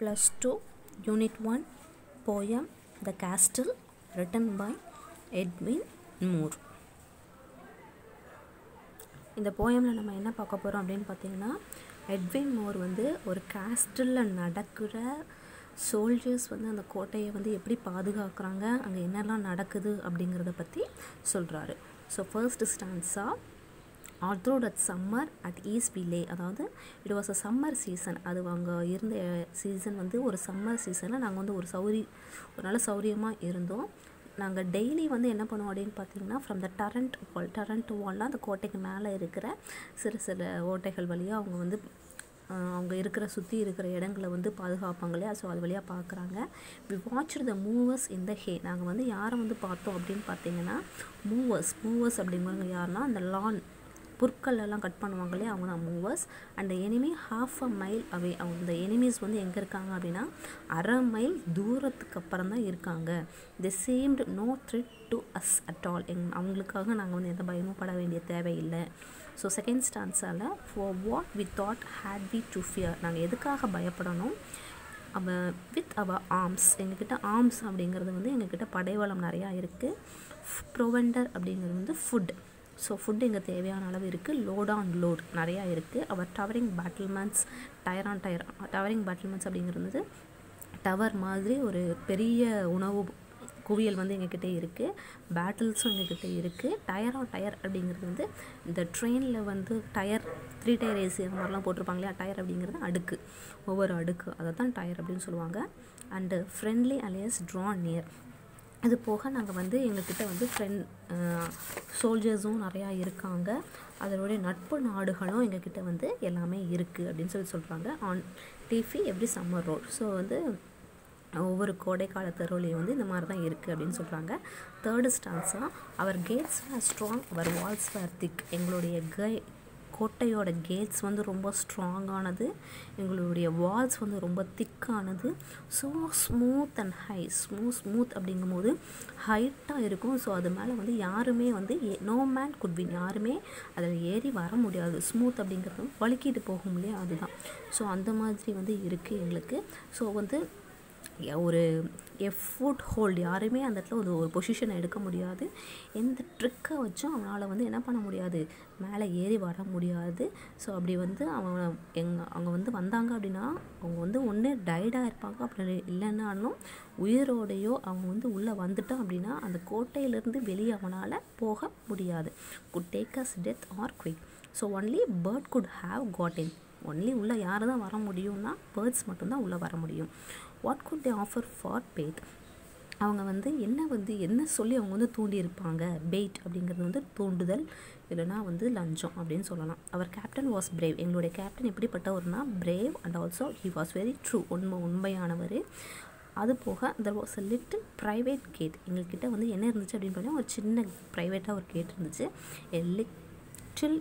plus 2 unit 1 poem the castle written by edwin moore. இந்த போயமில் நம்ம என்ன பார்க்க போகிறோம் அப்படின்னு பார்த்தீங்கன்னா எட்வின் மோர் வந்து ஒரு கேஸ்டலில் நடக்கிற சோல்ஜர்ஸ் வந்து அந்த கோட்டையை வந்து எப்படி பாதுகாக்கிறாங்க அங்கே என்னெல்லாம் நடக்குது அப்படிங்கிறத பற்றி சொல்கிறாரு so first ஸ்டான்ஸாக all through that summer at east well அதாவது it was a summer season அது அங்கே இருந்த சீசன் வந்து ஒரு சம்மர் சீசனில் நாங்கள் வந்து ஒரு சௌரி ஒரு நல்ல சௌரியமாக இருந்தோம். நாங்கள் டெய்லி வந்து என்ன பண்ணுவோம் அப்படின்னு பார்த்தீங்கன்னா from the torrent wall torrent வால்லாம் அந்த கோட்டைக்கு மேலே இருக்கிற சிறு சிறு ஓட்டைகள் வழியாக அவங்க வந்து அவங்க இருக்கிற சுற்றி இருக்கிற இடங்களை வந்து பாதுகாப்பாங்க இல்லையா? ஸோ அது வழியாக பார்க்குறாங்க we watch the movers in the hay நாங்கள் வந்து யாரை வந்து பார்த்தோம் அப்படின்னு பார்த்தீங்கன்னா மூவர்ஸ் மூவர்ஸ் அப்படிங்கிறவங்க யாருன்னா அந்த லான் புற்களெல்லாம் கட் பண்ணுவாங்க இல்லையா அவங்க தான் movers and enemy half a mile away அவங்க இந்த எனிமீஸ் வந்து எங்கே இருக்காங்க அப்படின்னா அரை மைல் தூரத்துக்கு அப்புறம் தான் இருக்காங்க. The seemed no threat to us at all எங் அவங்களுக்காக நாங்கள் வந்து எந்த பயமும் பட வேண்டிய தேவையில்லை. So second ஸ்டான்ஸால் for what we thought had we to fear நாங்கள் எதுக்காக பயப்படணும்? அவ வித் அவ ஆர்ம்ஸ் எங்ககிட்ட ஆர்ம்ஸ் அப்படிங்கிறது வந்து எங்ககிட்ட படைவளம் நிறையா இருக்குது ப்ரொவெண்டர் அப்படிங்கிறது வந்து ஃபுட் ஸோ ஃபுட் இங்கே தேவையான அளவு இருக்குது லோட் ஆன் லோட் நிறையா இருக்குது our towering battlements tier on tier towering battlements அப்படிங்கிறது டவர் மாதிரி ஒரு பெரிய உணவு குவியல் வந்து எங்ககிட்ட இருக்குது பேட்டில்ஸும் எங்ககிட்ட இருக்குது டயர் ஆன் டயர் அப்படிங்கிறது வந்து இந்த ட்ரெயினில் வந்து டயர் த்ரீ டயர் ஏசி அந்த மாதிரிலாம் போட்டிருப்பாங்க இல்லையா? டயர் அப்படிங்கிறது அடுக்கு. ஒவ்வொரு அடுக்கு. அதை தான் டயர் அப்படின்னு சொல்லுவாங்க. And friendly allies draw near அது போக நாங்கள் வந்து எங்கக்கிட்ட வந்து ஃப்ரெண்ட் சோல்ஜர்ஸும் நிறையா இருக்காங்க. அதனுடைய நட்பு நாடுகளும் எங்ககிட்ட வந்து எல்லாமே இருக்குது அப்படின்னு சொல்லி சொல்கிறாங்க on டிஃபி every summer role so வந்து ஒவ்வொரு கோடைக்கால தருவலையும் வந்து இந்த மாதிரி தான் இருக்குது அப்படின்னு சொல்கிறாங்க third ஸ்டான்ஸாக our gates were strong our walls were thick எங்களுடைய கை கோட்டையோட கேட்ஸ் வந்து ரொம்ப ஸ்ட்ராங்கானது எங்களுடைய வால்ஸ் வந்து ரொம்ப திக்கானது so smooth and high smooth smooth அப்படிங்கும்போது ஹைட்டாக இருக்கும். ஸோ அது மேலே வந்து யாருமே வந்து நோ மேன் குட் வின் யாருமே அதில் ஏறி வர முடியாது. ஸ்மூத் அப்படிங்கிறது வலிக்கிட்டு போகும் இல்லையா? அதுதான். ஸோ அந்த மாதிரி வந்து இருக்குது எங்களுக்கு. ஸோ வந்து ஒரு எ ஃபுட் ஹோல்டு யாருமே அந்த இடத்துல ஒரு ஒரு பொசிஷனை எடுக்க முடியாது. எந்த ட்ரிக்கை வச்சும் அவனால் வந்து என்ன பண்ண முடியாது? மேலே ஏறி வர முடியாது. ஸோ அப்படி வந்து அவன் எங் அவங்க வந்து வந்தாங்க அப்படின்னா அவங்க வந்து ஒன்று டைடாக இருப்பாங்க. அப்படி இல்லைன்னாலும் உயிரோடையோ அவங்க வந்து உள்ளே வந்துட்டோம் அப்படின்னா அந்த கோட்டையிலேருந்து வெளியே அவனால் போக முடியாது. Could take us death or quick so only bird could have got in only உள்ளே யார் தான் வர முடியும்னா பேர்ட்ஸ் மட்டும்தான் உள்ளே வர முடியும். What could they offer for faith அவங்க வந்து என்ன வந்து என்ன சொல்லி அவங்க வந்து தூண்டியிருப்பாங்க? பெயிட் அப்படிங்கிறது வந்து தூண்டுதல் இல்லைனா வந்து லஞ்சம் அப்படின்னு சொல்லலாம். அவர் கேப்டன் வாஸ் பிரேவ் எங்களுடைய captain எப்படிப்பட்டவர்னா brave and also he was very true உண்மை உண்மையானவர். அது போக there was a little private gate எங்கள்கிட்ட வந்து என்ன இருந்துச்சு அப்படின்னு பார்த்தீங்கன்னா ஒரு சின்ன ப்ரைவேட்டாக ஒரு கேட் இருந்துச்சு. A little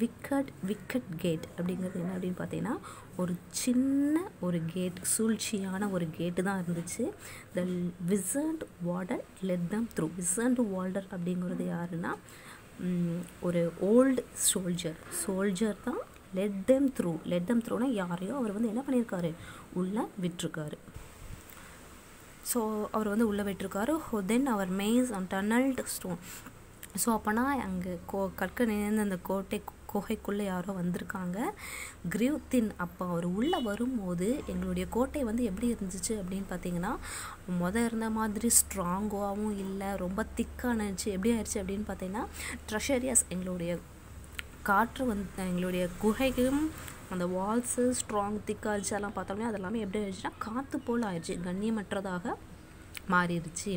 wicket wicket gate அப்படிங்கிறது என்ன அப்படின்னு பார்த்தீங்கன்னா ஒரு சின்ன ஒரு கேட் சூழ்ச்சியான ஒரு கேட்டு தான் இருந்துச்சு. The wizard warder let them through wizard warder அப்படிங்கிறது யாருன்னா ஒரு ஓல்டு சோல்ஜர் சோல்ஜர் தான் let them through let them த்ரூனா யாரையோ அவர் வந்து என்ன பண்ணியிருக்காரு? உள்ளே விட்டுருக்காரு. ஸோ அவர் வந்து உள்ளே விட்டுருக்காரு. Then our maze and tunnelled stone so அப்போனா அங்கே கோ கற்க நேர்ந்த அந்த கோட்டை குகைக்குள்ளே யாரோ வந்திருக்காங்க. கிரீவ் தின் அப்போ அவர் உள்ளே வரும்போது எங்களுடைய கோட்டை வந்து எப்படி இருந்துச்சு அப்படின்னு பார்த்தீங்கன்னா மொதல் இருந்த மாதிரி ஸ்ட்ராங்காகவும் இல்லை ரொம்ப திக்கானுச்சு எப்படி ஆயிடுச்சு அப்படின்னு பார்த்தீங்கன்னா ட்ரெஷரியஸ் எங்களுடைய காற்று வந்து எங்களுடைய குகைக்கும் அந்த வால்ஸு ஸ்ட்ராங் திக்காச்சு எல்லாம் பார்த்தோம்னா அதெல்லாமே எப்படி ஆயிடுச்சுன்னா காற்று போல் ஆயிடுச்சு. கண்ணியமற்றதாக மாறிடுச்சு.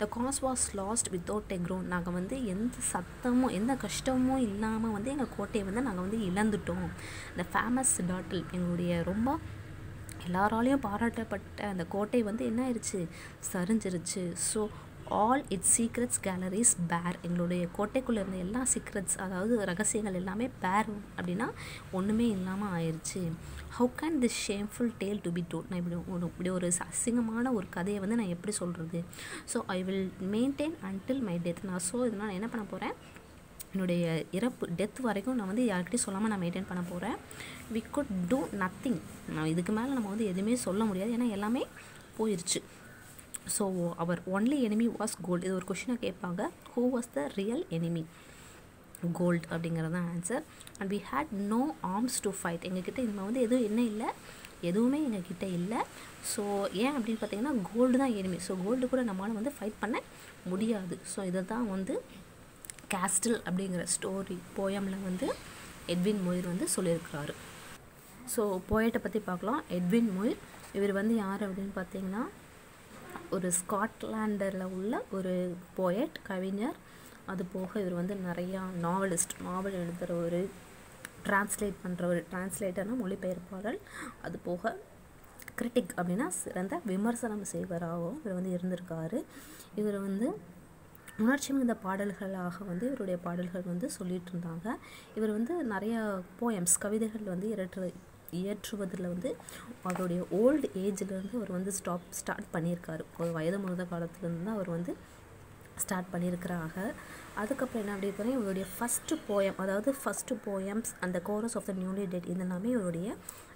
The cause was lost without a crown நாங்கள் வந்து எந்த சத்தமும் எந்த கஷ்டமும் இல்லாமல் வந்து எங்கள் கோட்டையை வந்து நாங்கள் வந்து இழந்துட்டோம். இந்த ஃபேமஸ் டாட்டில் எங்களுடைய ரொம்ப எல்லாராலையும் பாராட்டப்பட்ட அந்த கோட்டை வந்து என்ன ஆயிடுச்சு சரிஞ்சிருச்சு. So all its secrets galleries bare எங்களுடைய கோட்டைக்குள்ளே இருந்த எல்லா சீக்ரெட்ஸ் அதாவது ரகசியங்கள் எல்லாமே பேர் அப்படின்னா ஒன்றுமே இல்லாமல் ஆயிடுச்சு how can this shameful tale to be told நான் இப்படி ஒரு இப்படி ஒரு அசிங்கமான ஒரு கதையை வந்து நான் எப்படி சொல்கிறது so I will maintain until my death நான் ஸோ இதனால் என்ன பண்ண போகிறேன் என்னுடைய இறப்பு டெத் வரைக்கும் நான் வந்து யார்கிட்டையும் சொல்லாமல் நான் மெயின்டைன் பண்ண போகிறேன் வி குட் டூ நத்திங் நான் இதுக்கு மேலே நம்ம வந்து எதுவுமே சொல்ல முடியாது. ஏன்னா எல்லாமே போயிடுச்சு so our only enemy was gold இது ஒரு கொஷினாக கேட்பாங்க. Who was the real enemy gold அப்படிங்கிறது தான் answer and we had no arms to fight எங்ககிட்ட இந்த வந்து எதுவும் என்ன இல்லை. எதுவுமே எங்ககிட்ட இல்லை. ஸோ ஏன் அப்படின்னு பார்த்தீங்கன்னா கோல்டு தான் எனிமி ஸோ கோல்டு கூட நம்மளால் வந்து ஃபைட் பண்ண முடியாது. ஸோ இதை தான் வந்து கேஸ்டில் அப்படிங்கிற ஸ்டோரி போயமில் வந்து எட்வின் மொயிர் வந்து சொல்லியிருக்கிறாரு. ஸோ போயட்டை பற்றி பார்க்கலாம். எட்வின் மொயிர் இவர் வந்து யார் அப்படின்னு பார்த்தீங்கன்னா ஒரு ஸ்காட்லாண்டரில் உள்ள ஒரு போயட் கவிஞர். அது போக இவர் வந்து நிறையா நாவலிஸ்ட் நாவல் எழுதுகிற ஒரு டிரான்ஸ்லேட் பண்ணுற ஒரு டிரான்ஸ்லேட்டர்னா மொழிபெயர்ப்பாளர். அது போக கிரிட்டிக் அப்படின்னா சிறந்த விமர்சனம் செய்வராகவும் இவர் வந்து இருந்திருக்காரு. இவர் வந்து உணர்ச்சி மிகுந்த பாடல்களாக வந்து இவருடைய பாடல்கள் வந்து சொல்லிகிட்டு இருந்தாங்க. இவர் வந்து நிறைய போயம்ஸ் கவிதைகள் வந்து இயற்று இயற்றுவதில் வந்து அவருடைய ஓல்டு ஏஜ்லேருந்து அவர் வந்து ஸ்டாப் ஸ்டார்ட் பண்ணியிருக்காரு. ஒரு வயது முழுத காலத்துலேருந்து தான் அவர் வந்து ஸ்டார்ட் பண்ணியிருக்கிறாங்க. அதுக்கப்புறம் என்ன அப்படி பார்த்தீங்கன்னா இவருடைய ஃபஸ்ட்டு போயம் அதாவது ஃபஸ்ட்டு போயம்ஸ் அந்த chorus of the newly dead இதெல்லாமே இவருடைய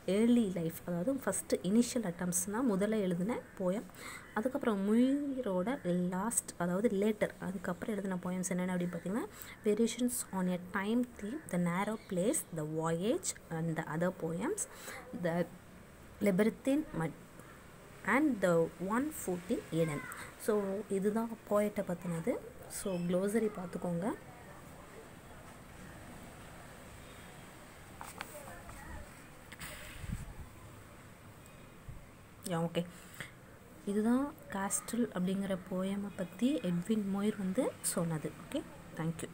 ஏர்லி லைஃப் அதாவது ஃபஸ்ட்டு இனிஷியல் அட்டம்ஸ்னால் முதல்ல எழுதின போயம் அதுக்கப்புறம் முயிரோட லாஸ்ட் அதாவது லேட்டர் அதுக்கப்புறம் எழுதின போயம்ஸ் என்னென்ன அப்படின்னு பார்த்தீங்கன்னா variations on a time theme the narrow place the voyage and the other poems the labyrinth mud and the one fourteen Eden so இதுதான் போயட்டை பற்றினது ஸோ க்ளோசரி பார்த்துக்கோங்க. ஓகே இதுதான் காஸ்டில் அப்படிங்கிற போயமை பற்றி எட்வின் மொயர் வந்து சொன்னது. Okay thank you